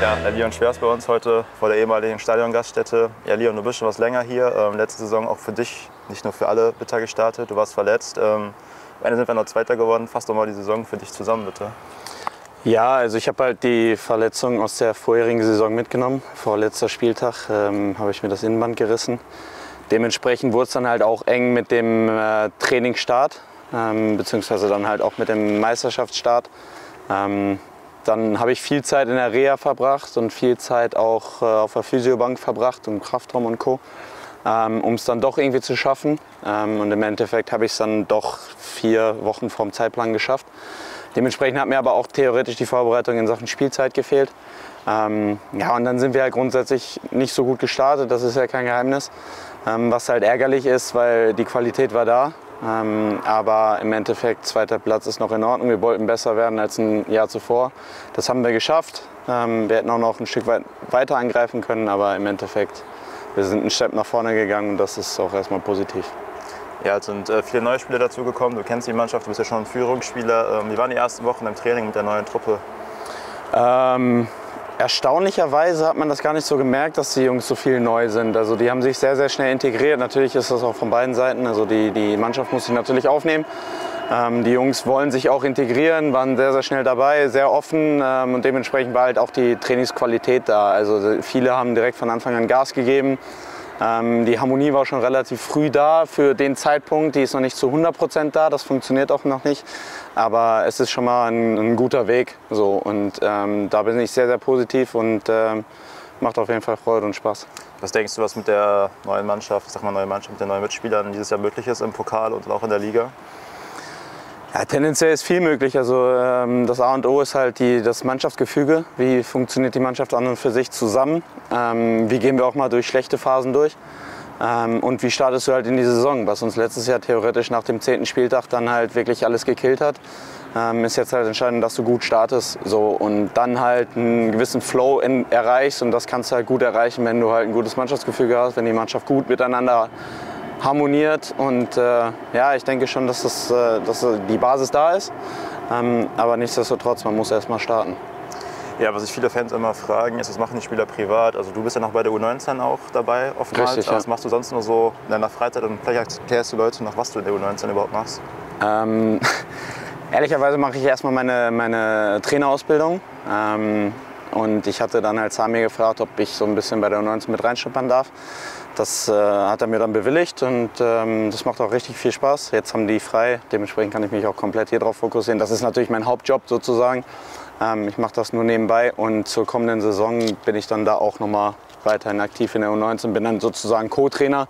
Ja, Leon Schwers bei uns heute vor der ehemaligen Stadiongaststätte. Ja, Leon, du bist schon was länger hier. Ähm, letzte Saison auch für dich, nicht nur für alle, bitter gestartet. Du warst verletzt. Ähm, am Ende sind wir noch Zweiter geworden. Fass doch mal die Saison für dich zusammen, bitte. Ja, also ich habe halt die Verletzung aus der vorherigen Saison mitgenommen. Vorletzter Spieltag ähm, habe ich mir das Innenband gerissen. Dementsprechend wurde es dann halt auch eng mit dem äh, Trainingsstart, ähm, beziehungsweise dann halt auch mit dem Meisterschaftsstart. Dann habe ich viel Zeit in der Reha verbracht und viel Zeit auch äh, auf der Physiobank verbracht und Kraftraum und Co. Ähm, um es dann doch irgendwie zu schaffen. Ähm, und im Endeffekt habe ich es dann doch vier Wochen vorm Zeitplan geschafft. Dementsprechend hat mir aber auch theoretisch die Vorbereitung in Sachen Spielzeit gefehlt. Ähm, ja, und dann sind wir halt grundsätzlich nicht so gut gestartet, das ist ja kein Geheimnis. Ähm, was halt ärgerlich ist, weil die Qualität war da. Ähm, aber im Endeffekt, zweiter Platz ist noch in Ordnung. Wir wollten besser werden als ein Jahr zuvor. Das haben wir geschafft. Ähm, wir hätten auch noch ein Stück weit weiter angreifen können, aber im Endeffekt, wir sind einen Step nach vorne gegangen und das ist auch erstmal positiv. Ja, es sind äh, viele neue Spieler dazugekommen. Du kennst die Mannschaft, du bist ja schon ein Führungsspieler. Ähm, wie waren die ersten Wochen im Training mit der neuen Truppe? Ähm, Erstaunlicherweise hat man das gar nicht so gemerkt, dass die Jungs so viel neu sind. Also die haben sich sehr, sehr schnell integriert. Natürlich ist das auch von beiden Seiten. Also die, die Mannschaft muss sich natürlich aufnehmen. Ähm, die Jungs wollen sich auch integrieren, waren sehr, sehr schnell dabei, sehr offen ähm, und dementsprechend war halt auch die Trainingsqualität da. Also viele haben direkt von Anfang an Gas gegeben. Ähm, die Harmonie war schon relativ früh da für den Zeitpunkt. Die ist noch nicht zu 100 Prozent da, das funktioniert auch noch nicht. Aber es ist schon mal ein, ein guter Weg. So. Und ähm, da bin ich sehr, sehr positiv und ähm, macht auf jeden Fall Freude und Spaß. Was denkst du, was mit der neuen Mannschaft, sag mal neue Mannschaft, mit den neuen Mitspielern dieses Jahr möglich ist im Pokal und auch in der Liga? Ja, tendenziell ist viel möglich. Also ähm, das A und O ist halt die, das Mannschaftsgefüge. Wie funktioniert die Mannschaft an und für sich zusammen? Ähm, wie gehen wir auch mal durch schlechte Phasen durch? Ähm, und wie startest du halt in die Saison? Was uns letztes Jahr theoretisch nach dem zehnten Spieltag dann halt wirklich alles gekillt hat, ähm, ist jetzt halt entscheidend, dass du gut startest so, und dann halt einen gewissen Flow in, erreichst. Und das kannst du halt gut erreichen, wenn du halt ein gutes Mannschaftsgefüge hast, wenn die Mannschaft gut miteinander harmoniert. Und äh, ja, ich denke schon, dass, das, äh, dass die Basis da ist. Ähm, aber nichtsdestotrotz, man muss erst mal starten. Ja, was sich viele Fans immer fragen, ist, was machen die Spieler privat? Also du bist ja noch bei der U19 auch dabei oftmals. Richtig, ja. Was machst du sonst nur so in deiner Freizeit? Und vielleicht erklärst du Leute noch, was du in der U19 überhaupt machst. Ähm, ehrlicherweise mache ich erstmal meine, meine Trainerausbildung. Ähm, und ich hatte dann halt Sami gefragt, ob ich so ein bisschen bei der U19 mit reinschnuppern darf. Das äh, hat er mir dann bewilligt und ähm, das macht auch richtig viel Spaß. Jetzt haben die frei, dementsprechend kann ich mich auch komplett hier drauf fokussieren. Das ist natürlich mein Hauptjob sozusagen. Ähm, ich mache das nur nebenbei und zur kommenden Saison bin ich dann da auch nochmal weiterhin aktiv in der U19, bin dann sozusagen Co-Trainer.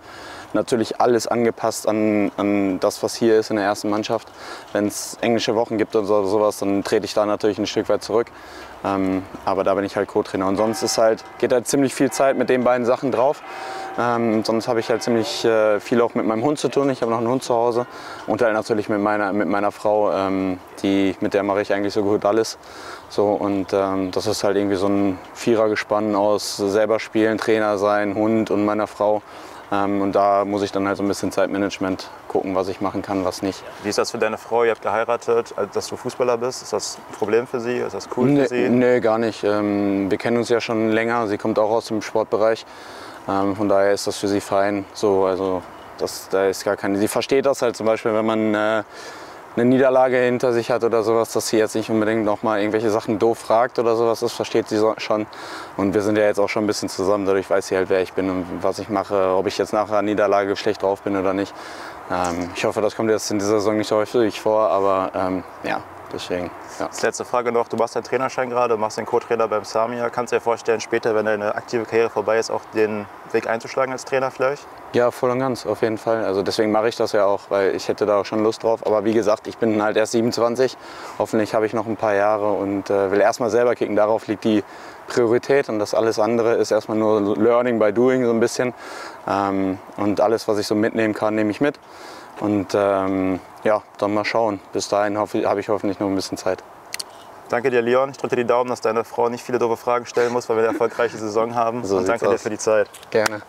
Natürlich alles angepasst an, an, das, was hier ist in der ersten Mannschaft. Wenn es englische Wochen gibt oder sowas, dann trete ich da natürlich ein Stück weit zurück. Ähm, aber da bin ich halt Co-Trainer. Und sonst ist halt, geht halt ziemlich viel Zeit mit den beiden Sachen drauf. Ähm, sonst habe ich halt ziemlich äh, viel auch mit meinem Hund zu tun. Ich habe noch einen Hund zu Hause und halt natürlich mit meiner, mit meiner Frau, ähm, die, mit der mache ich eigentlich so gut alles. So, und ähm, das ist halt irgendwie so ein Vierergespann aus selber spielen, Trainer sein, Hund und meiner Frau. Ähm, und da muss ich dann halt so ein bisschen Zeitmanagement gucken, was ich machen kann, was nicht. Wie ist das für deine Frau? Ihr habt geheiratet, dass du Fußballer bist. Ist das ein Problem für sie? Ist das cool nee, für sie? Nee, gar nicht. Ähm, wir kennen uns ja schon länger. Sie kommt auch aus dem Sportbereich. Ähm, von daher ist das für sie fein. So, also das, da ist gar keine. Sie versteht das halt zum Beispiel, wenn man äh, eine Niederlage hinter sich hat oder sowas, dass sie jetzt nicht unbedingt noch mal irgendwelche Sachen doof fragt oder sowas. Das versteht sie schon. Und wir sind ja jetzt auch schon ein bisschen zusammen. Dadurch weiß sie halt, wer ich bin und was ich mache, ob ich jetzt nach einer Niederlage schlecht drauf bin oder nicht. Ähm, ich hoffe, das kommt jetzt in dieser Saison nicht so häufig vor, aber ähm, ja, Deswegen, ja. Als letzte Frage noch, du machst deinen Trainerschein gerade, machst den Co-Trainer beim Samia. Kannst du dir vorstellen, später, wenn deine aktive Karriere vorbei ist, auch den Weg einzuschlagen als Trainer vielleicht? Ja, voll und ganz, auf jeden Fall. Also deswegen mache ich das ja auch, weil ich hätte da auch schon Lust drauf. Aber wie gesagt, ich bin halt erst 27. Hoffentlich habe ich noch ein paar Jahre und äh, will erstmal selber kicken. Darauf liegt die Priorität und das alles andere ist erstmal nur Learning by Doing so ein bisschen. Ähm, und alles, was ich so mitnehmen kann, nehme ich mit. Und ähm, ja, dann mal schauen. Bis dahin habe ich hoffentlich noch ein bisschen Zeit. Danke dir, Leon. Ich drücke dir die Daumen, dass deine Frau nicht viele doofe Fragen stellen muss, weil wir eine erfolgreiche Saison haben. So Und danke aus. dir für die Zeit. Gerne.